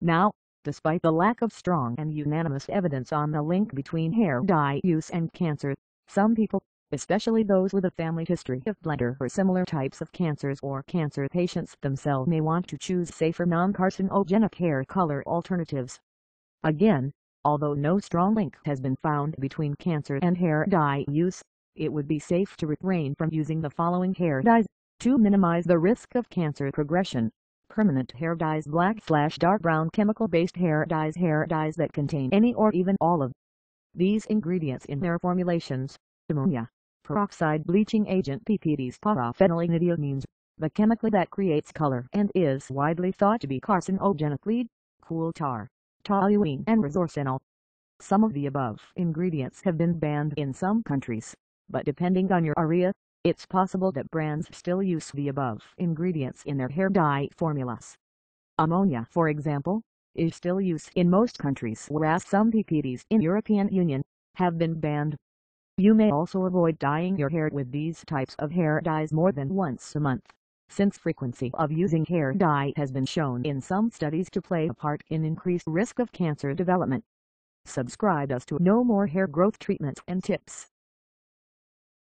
Now, despite the lack of strong and unanimous evidence on the link between hair dye use and cancer, some people, especially those with a family history of bladder or similar types of cancers or cancer patients themselves may want to choose safer non-carcinogenic hair color alternatives. Again, although no strong link has been found between cancer and hair dye use, it would be safe to refrain from using the following hair dyes, to minimize the risk of cancer progression. Permanent hair dyes black slash dark brown chemical based hair dyes hair dyes that contain any or even all of these ingredients in their formulations, ammonia, peroxide bleaching agent PPDs paraphenylenediamines, the chemical that creates color and is widely thought to be carcinogenic lead, coal tar, toluene and resorcinol. Some of the above ingredients have been banned in some countries, but depending on your area, it's possible that brands still use the above ingredients in their hair dye formulas. Ammonia, for example, is still used in most countries whereas some PPDs in European Union have been banned. You may also avoid dyeing your hair with these types of hair dyes more than once a month, since frequency of using hair dye has been shown in some studies to play a part in increased risk of cancer development. Subscribe us to know more hair growth treatments and tips.